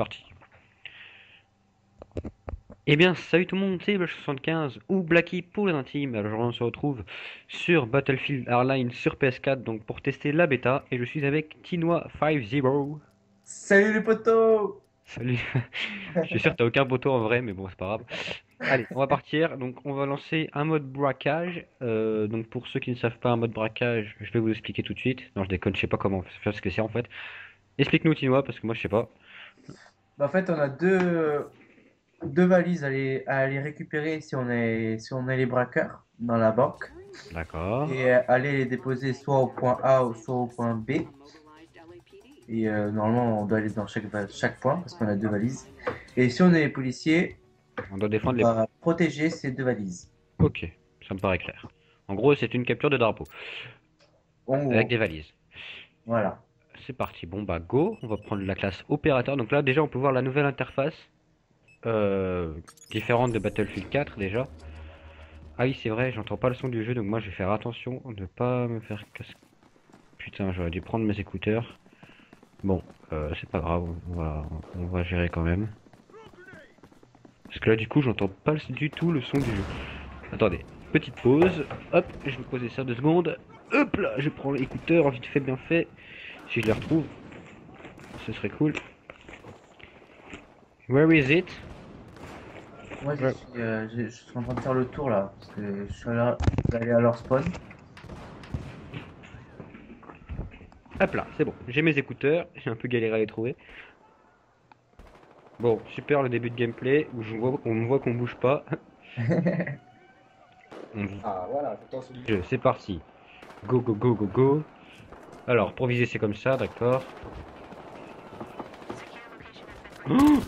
parti. Eh bien, salut tout le monde, c'est Black75 ou Blacky pour les intimes. Alors, on se retrouve sur Battlefield Airlines sur PS4 donc pour tester la bêta. Et je suis avec Tinoa50. Salut les potos Salut. je suis sûr que t'as aucun poteau en vrai, mais bon, c'est pas grave. Allez, on va partir. Donc, on va lancer un mode braquage. Euh, donc, pour ceux qui ne savent pas un mode braquage, je vais vous expliquer tout de suite. Non, je déconne, je sais pas comment faire ce que c'est en fait. Explique-nous, Tinoa, parce que moi, je sais pas. Bah, en fait, on a deux, deux valises à aller, à aller récupérer si on, est, si on est les braqueurs dans la banque. D'accord. Et aller les déposer soit au point A ou soit au point B. Et euh, normalement, on doit aller dans chaque, chaque point parce qu'on a deux valises. Et si on est les policiers, On doit on défendre les. protéger ces deux valises. Ok, ça me paraît clair. En gros, c'est une capture de drapeau avec des valises. voilà. C'est parti. Bon bah go. On va prendre la classe opérateur. Donc là déjà on peut voir la nouvelle interface euh, différente de Battlefield 4 déjà. Ah oui c'est vrai, j'entends pas le son du jeu donc moi je vais faire attention de pas me faire casser. Putain j'aurais dû prendre mes écouteurs. Bon euh, c'est pas grave, on va, on va gérer quand même. Parce que là du coup j'entends pas du tout le son du jeu. Attendez, petite pause. Hop, je vais poser ça deux secondes. Hop là, je prends l'écouteur vite fait bien fait. Si je les retrouve, ce serait cool. Where is it? Moi, je Ouais. suis, euh, je, je suis en train de faire le tour là. Parce que je suis allé, je vais aller à leur spawn. Hop là, c'est bon. J'ai mes écouteurs. J'ai un peu galéré à les trouver. Bon, super le début de gameplay où je vois, on me voit qu'on bouge pas. On Ah voilà, c'est parti. Go go go go go. Alors, pour viser c'est comme ça, d'accord. Oh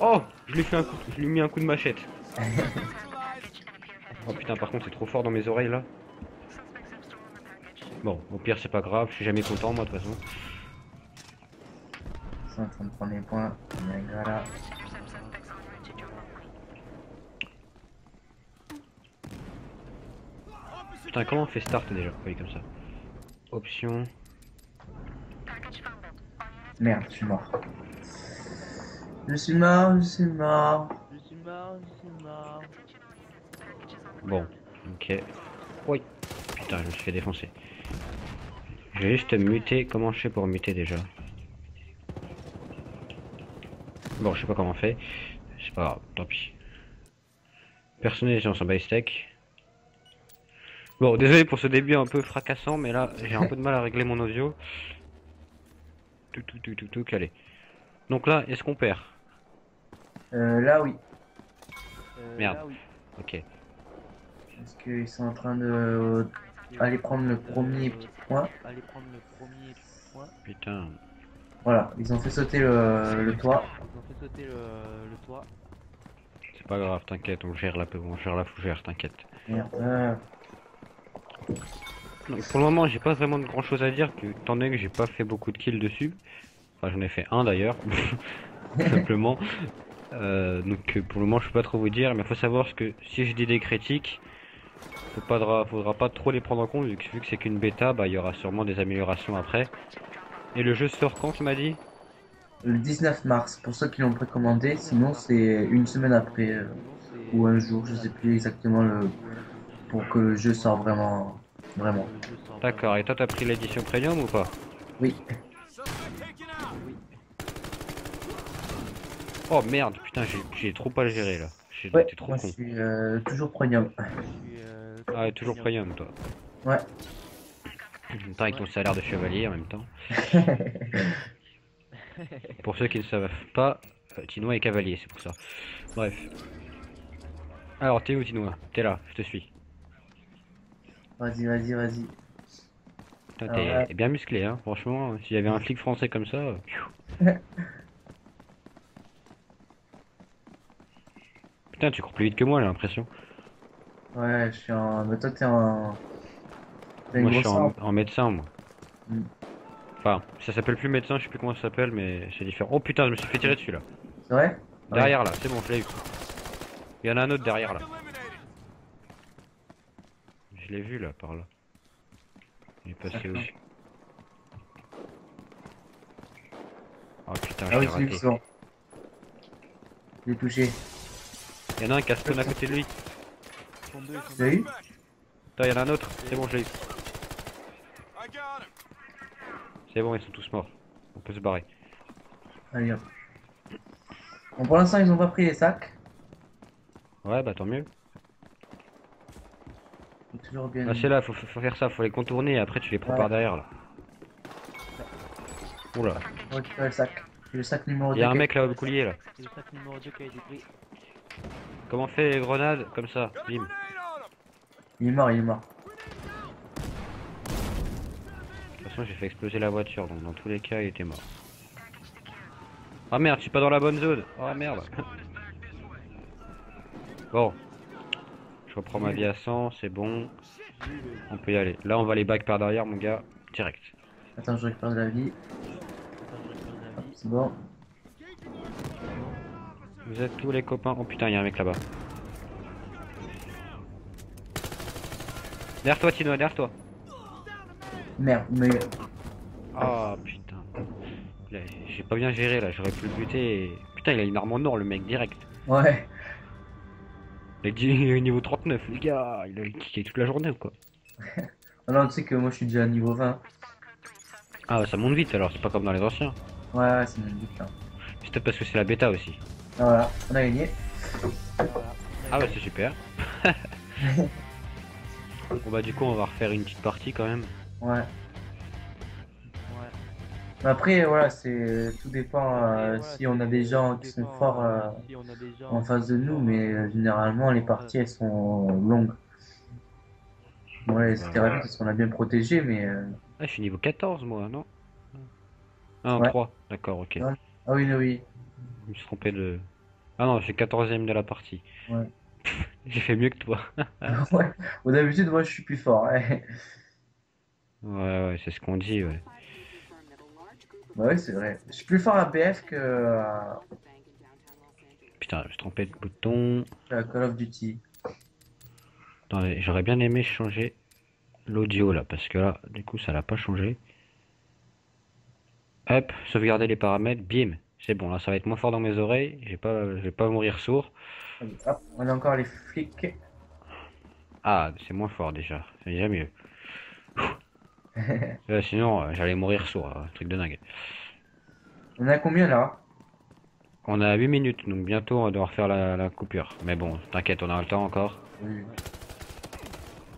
Oh Je lui ai fait un coup, je lui ai mis un coup de machette. Oh putain, par contre c'est trop fort dans mes oreilles là. Bon, au pire c'est pas grave, je suis jamais content moi de toute façon. Ils sont en train de prendre les points. Voilà. Putain, comment on fait start déjà Oui, comme ça. Option. Merde, je suis mort. Je suis mort, je suis mort. Je suis mort, je suis mort. Bon, ok. Oui. Putain, je me suis fait défoncer. Je vais juste muter. Comment je fais pour muter déjà Bon, je sais pas comment on fait. C'est pas grave, tant pis. Personnalisation sur steak. Bon, désolé pour ce début un peu fracassant, mais là j'ai un peu de mal à régler mon audio. Tout, tout, tout, tout, tout calé. Donc là, est-ce qu'on perd? Euh, là, oui. Euh, Merde. là, oui. Ok. Parce qu'ils sont en train de aller prendre le premier point. Allez prendre le premier point. Putain. Voilà, ils ont fait sauter le, le toit. Ils ont fait sauter le, le toit. C'est pas grave, t'inquiète, on gère la on gère la fougère, t'inquiète. Merde. euh, Pour le moment, j'ai pas vraiment de grand chose à dire, étant donné que j'ai pas fait beaucoup de kills dessus. Enfin, j'en ai fait un d'ailleurs, simplement. Euh, donc, pour le moment, je peux pas trop vous dire, mais faut savoir que si je dis des critiques, faut pas dra- faudra pas trop les prendre en compte, vu que, vu que c'est qu'une bêta, bah, il y aura sûrement des améliorations après. Et le jeu sort quand, tu m'as dit? Le 19 mars, pour ceux qui l'ont précommandé. Sinon, c'est une semaine après. euh, ou un jour, je sais plus exactement le. Pour que le jeu sorte vraiment. Vraiment. D'accord, et toi, t'as pris l'édition premium ou pas? Oui. Oh merde, putain, j'ai- trop pas le gérer là. J'ai Ouais, trop moi je con. suis euh, toujours premium. Ah, ouais, toujours premium, toi. Ouais. Putain, avec ton salaire de chevalier en même temps. Pour ceux qui ne savent pas, euh, Tinoa est cavalier, c'est pour ça. Bref. Alors, t'es où, Tinoa T'es là, je te suis. Vas-y, vas-y, vas-y. T'es ouais. bien musclé, hein. Franchement, s'il y avait un flic français comme ça. euh. Putain, tu cours plus vite que moi, j'ai l'impression. Ouais, je suis en. Mais toi, t'es en. Moi, je suis en, médecin, moi. Hmm. Enfin, ça s'appelle plus médecin, je sais plus comment ça s'appelle, mais c'est différent. Oh putain, je me suis fait tirer dessus là. C'est vrai? Ouais. Derrière là, c'est bon, je l'ai eu. Il y en a un autre derrière là. Je l'ai vu là, par là. Il est passé D'accord. aussi. Oh putain, Ah oui, je c'est lui, raté. c'est. Je l'ai touché. Il y en a un qui a spawn à côté de lui. L'as eu Attends, il y en a un autre. C'est bon, je l'ai eu. C'est bon, ils sont tous morts. On peut se barrer. Allez, hop. Bon, pour l'instant, ils ont pas pris les sacs. Ouais, bah tant mieux. C'est toujours bien. Ah, c'est là, faut, faut faire ça, faut les contourner et après tu les prends Ouais. par derrière là. Oula, va récupérer le sac. C'est le sac numéro 2. il y a un mec là au bouclier là. C'est le sac numéro 2 qui a été pris. Comment on fait les grenades Comme ça, bim. Il est mort, il est mort. De toute façon, j'ai fait exploser la voiture, donc dans tous les cas, il était mort. Ah merde, je suis pas dans la bonne zone. Oh merde. Bon. Je reprends ma vie à 100, c'est bon. On peut y aller. Là, on va les back par derrière, mon gars. Direct. Attends, je récupère de la vie. C'est bon. Vous êtes tous les copains. Oh putain, il y a un mec là-bas. Derrière toi, Tino, derrière toi. Merde, mais. Ah putain. J'ai pas bien géré là, j'aurais pu le buter. et- Putain, il a une arme en or, le mec, direct. Ouais. Il est di- niveau 39, le gars. Il a kické toute la journée ou quoi. Ah non, tu sais que moi je suis déjà à niveau 20. Ah, ça monte vite alors, c'est pas comme dans les anciens. Ouais, ouais, c'est mon but là. C'est peut-être parce que c'est la bêta aussi. Ah, voilà, on a gagné. Ah ouais, c'est super. bon bah du coup, on va refaire une petite partie quand même. Ouais. Après, voilà, c'est tout dépend euh, si on a des gens qui sont dépend, forts euh, si on a des gens en face de nous, mais euh, généralement les parties elles sont longues. Ouais, c'était rapide parce qu'on a bien protégé, mais. euh, Ah, je suis niveau 14 moi, non? Ah, non, Ouais. 3. D'accord, ok. Ouais. Ah oui, oui, Je me suis trompé de... Ah non, je suis 14ème de la partie. Ouais. J'ai fait mieux que toi. oui. ouais. Bon, D'habitude, moi je suis plus fort. ouais. Ouais, ouais, c'est ce qu'on dit, ouais. Bah oui, c'est vrai. Je suis plus fort à BF que euh, Putain, je me suis trompé de bouton. à Call of Duty. Attendez, j'aurais bien aimé changer l'audio là, parce que là, du coup, ça l'a pas changé. Hop, sauvegarder les paramètres, bim, c'est bon, là ça va être moins fort dans mes oreilles, j'ai pas, je vais pas mourir sourd. Allez, Hop, on a encore les flics. Ah, c'est moins fort déjà, c'est déjà mieux. Sinon, euh, j'allais mourir sourd, un truc de dingue. on a combien là? On a 8 minutes, donc bientôt on doit refaire la, la coupure. Mais bon, t'inquiète, on a le temps encore. Oui.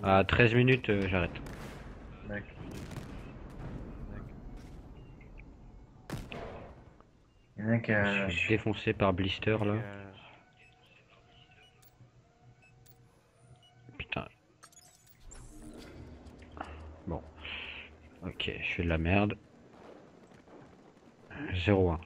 À 13 minutes, euh, j'arrête. D'accord. Il y en a qui. euh, Je suis défoncé par Blister là. Putain. Bon. Ok, je fais de la merde. 0-1.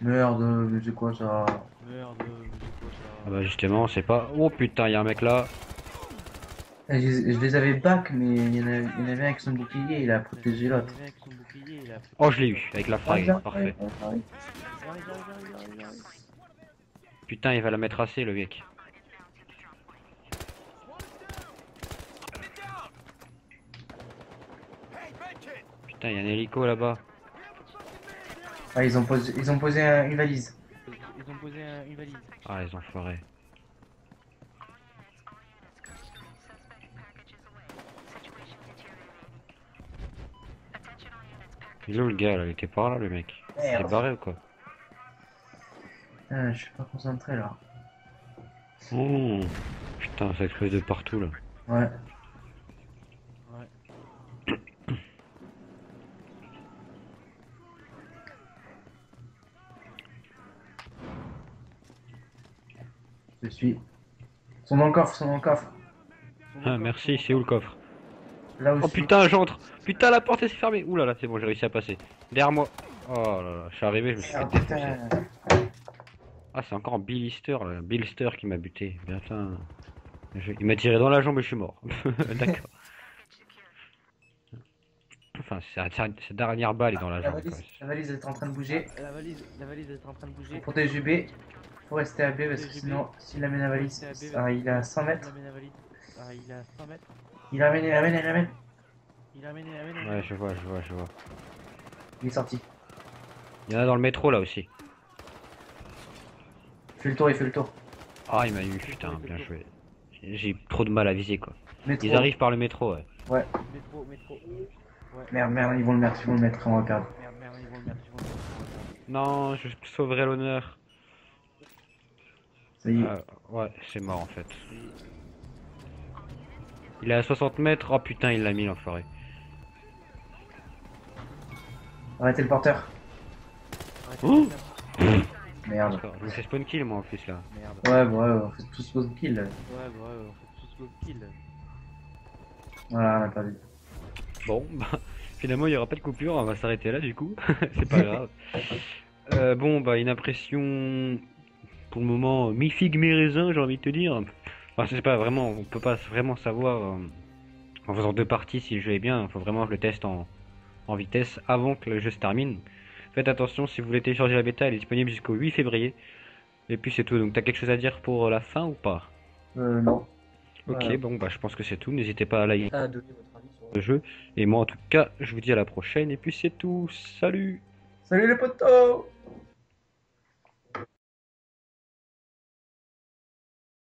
Merde, mais c'est quoi ça Merde, mais c'est quoi Ah ça bah justement, c'est pas... Oh putain, il y a un mec là. Eh, Je, je les avais back, mais il y en a- il y en avait un avec son bouclier, il a protégé l'autre. Oh, je l'ai eu, avec la frag, parfait. Putain, il va la mettre assez le mec. Putain, il y a un hélico là-bas. Ah, ils ont posé, ils ont posé un- une valise. Ils ont posé un- une valise. Ah, les enfoirés. Il est où le gars là? Il était par là le mec. Il est Merde. barré ou quoi? Ah, je suis pas concentré là. Oh Putain, ça explose de partout là. Ouais. Je suis. Ils sont dans le coffre, ils sont dans le coffre. Ah, merci, c'est où le coffre Là aussi. Oh putain, j'entre Putain, la porte est fermée Ouh là là, c'est bon, j'ai réussi à passer. Derrière moi Oh là là, je suis arrivé, je me suis fait défoncer. putain. Ah, c'est encore Billister, là. Billster qui m'a buté. Putain. Je- Il m'a tiré dans la jambe et je suis mort. D'accord. Enfin, sa dernière balle est dans la La jambe. valise, la valise est en train de bouger. La valise, la valise est en train de bouger. Faut protéger B. Faut rester à B parce que sinon, s'il amène la valise, ah, il est à 100 Il mètres. amène la valise. Ah, il à 100 mètres. Il amène, il amène, il amène. Il amène, il amène. Ouais, je vois, je vois, je vois. Il est sorti. Il y en a dans le métro là aussi. Il fait le tour, il fait le tour. Ah, il m'a eu, putain, bien joué. J'ai trop de mal à viser quoi. Métro. Ils arrivent par le métro, ouais. Métro, métro. Ouais. Merde, merde, ils vont le mettre, ils vont le mettre en regarde. Merde, merde, ils vont le mettre, ils vont le mettre. Non, je sauverai l'honneur. Ça y est. Euh, ouais, c'est mort en fait. Il est à 60 mètres. Oh putain, il l'a mis l'enfoiré. Arrêtez le porteur. Arrêtez, Ouh. merde. Merde. D'accord. Je me fais spawn kill moi en plus là. Merde. Ouais, ouais, ouais, on fait tous vos kills. Ouais, ouais, on fait tous le kill. Voilà, on a perdu. Bon, bah, finalement il y aura pas de coupure, on va s'arrêter là du coup. c'est pas grave. Euh, bon, bah une impression pour le moment mi-figue mi-raisin, j'ai envie de te dire. Enfin, je sais pas vraiment, on peut pas vraiment savoir euh, en faisant deux parties si le jeu est bien. Il faut vraiment que je le teste en, en vitesse avant que le jeu se termine. Faites attention si vous voulez télécharger la bêta, elle est disponible jusqu'au 8 février. Et puis c'est tout. Donc t'as quelque chose à dire pour la fin ou pas? Euh, non. Ok, bon bah je pense que c'est tout. N'hésitez pas à liker À donner votre avis sur le jeu. Et moi en tout cas, je vous dis à la prochaine. Et puis c'est tout. Salut Salut les potos